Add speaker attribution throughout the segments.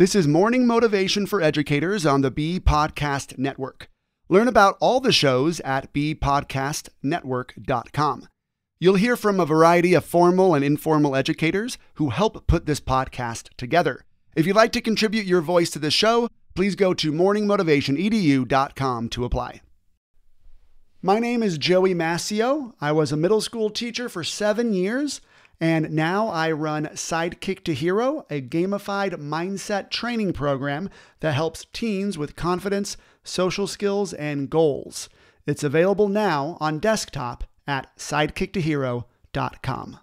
Speaker 1: This is Morning Motivation for Educators on the B Podcast Network. Learn about all the shows at bpodcastnetwork.com. You'll hear from a variety of formal and informal educators who help put this podcast together. If you'd like to contribute your voice to the show, please go to morningmotivationedu.com to apply. My name is Joey Mascio. I was a middle school teacher for seven years, and now I run Sidekick to Hero, a gamified mindset training program that helps teens with confidence, social skills, and goals. It's available now on desktop at sidekicktohero.com.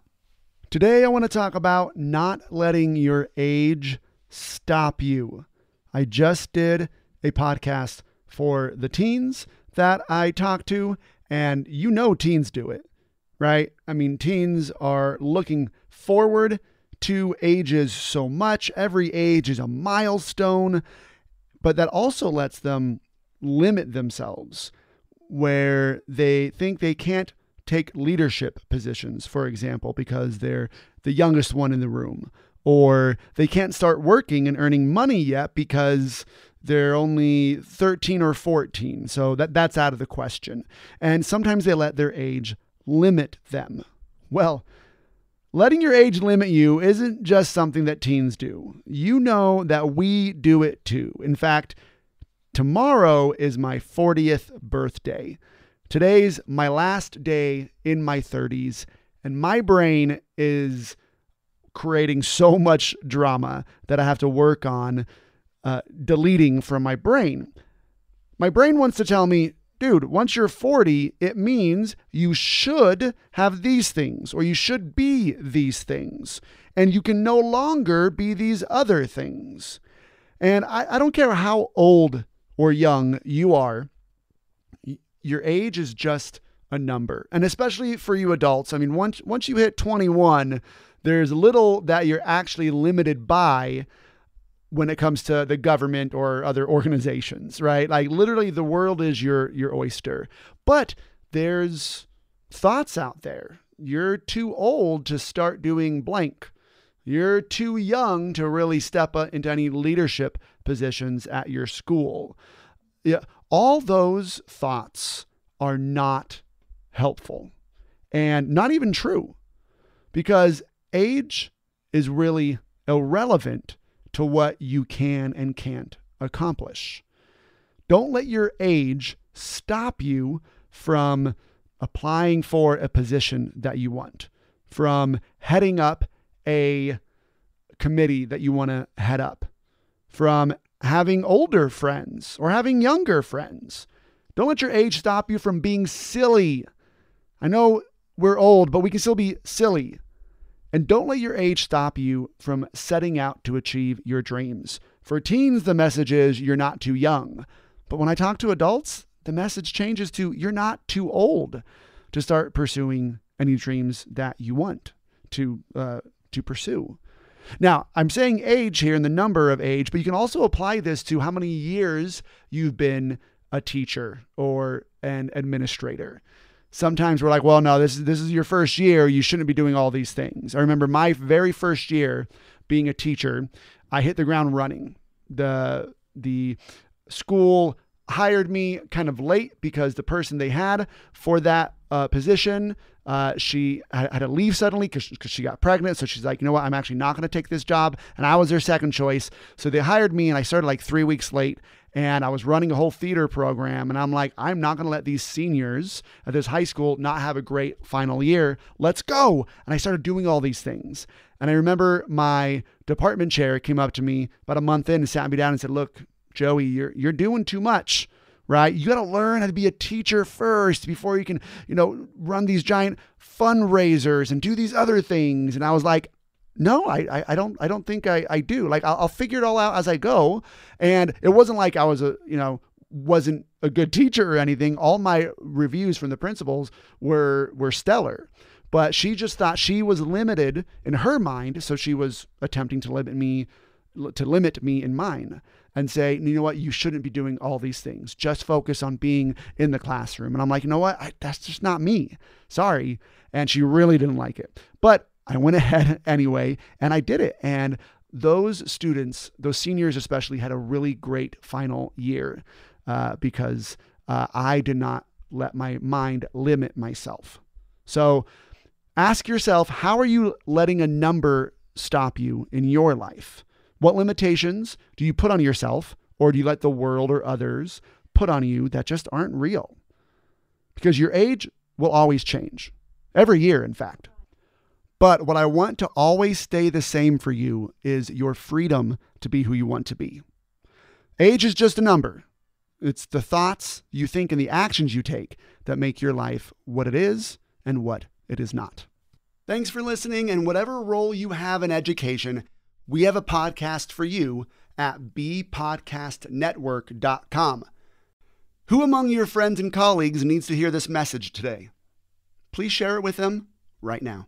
Speaker 1: Today, I want to talk about not letting your age stop you. I just did a podcast for the teens that I talk to, and you know teens do it, right? I mean, teens are looking forward to ages so much. Every age is a milestone, but that also lets them limit themselves where they think they can't take leadership positions, for example, because they're the youngest one in the room, or they can't start working and earning money yet because they're only 13 or 14. So that, that's out of the question. And sometimes they let their age limit them. Well, letting your age limit you isn't just something that teens do. You know that we do it too. In fact, tomorrow is my 40th birthday. Today's my last day in my 30s, and my brain is creating so much drama that I have to work on uh, deleting from my brain. My brain wants to tell me, dude, once you're 40, it means you should have these things or you should be these things. And you can no longer be these other things. And I, I don't care how old or young you are, your age is just a number. And especially for you adults, I mean, once, once you hit 21, there's little that you're actually limited by when it comes to the government or other organizations, right? Like literally the world is your your oyster. But there's thoughts out there. You're too old to start doing blank. You're too young to really step into any leadership positions at your school. Yeah, all those thoughts are not helpful and not even true because age is really irrelevant to what you can and can't accomplish. Don't let your age stop you from applying for a position that you want, from heading up a committee that you want to head up, from having older friends or having younger friends. Don't let your age stop you from being silly. I know we're old, but we can still be silly. And don't let your age stop you from setting out to achieve your dreams. For teens, the message is you're not too young. But when I talk to adults, the message changes to you're not too old to start pursuing any dreams that you want to uh, to pursue. Now, I'm saying age here in the number of age, but you can also apply this to how many years you've been a teacher or an administrator sometimes we're like, well, no, this is this is your first year. You shouldn't be doing all these things. I remember my very first year being a teacher, I hit the ground running. The the school hired me kind of late because the person they had for that uh, position uh, she had to leave suddenly because she got pregnant. So she's like, you know what? I'm actually not going to take this job. And I was their second choice. So they hired me and I started like three weeks late and I was running a whole theater program. And I'm like, I'm not going to let these seniors at this high school not have a great final year. Let's go. And I started doing all these things. And I remember my department chair came up to me about a month in and sat me down and said, Look, Joey, you're, you're doing too much right? You got to learn how to be a teacher first before you can, you know, run these giant fundraisers and do these other things. And I was like, no, I, I don't, I don't think I, I do. Like, I'll, I'll figure it all out as I go. And it wasn't like I was a, you know, wasn't a good teacher or anything. All my reviews from the principals were were stellar. But she just thought she was limited in her mind, so she was attempting to limit me to limit me in mine and say, you know what, you shouldn't be doing all these things. Just focus on being in the classroom. And I'm like, you know what, I, that's just not me. Sorry. And she really didn't like it. But I went ahead anyway and I did it. And those students, those seniors especially, had a really great final year uh, because uh, I did not let my mind limit myself. So ask yourself how are you letting a number stop you in your life? What limitations do you put on yourself, or do you let the world or others put on you that just aren't real? Because your age will always change, every year, in fact. But what I want to always stay the same for you is your freedom to be who you want to be. Age is just a number. It's the thoughts you think and the actions you take that make your life what it is and what it is not. Thanks for listening, and whatever role you have in education, we have a podcast for you at bpodcastnetwork.com. Who among your friends and colleagues needs to hear this message today? Please share it with them right now.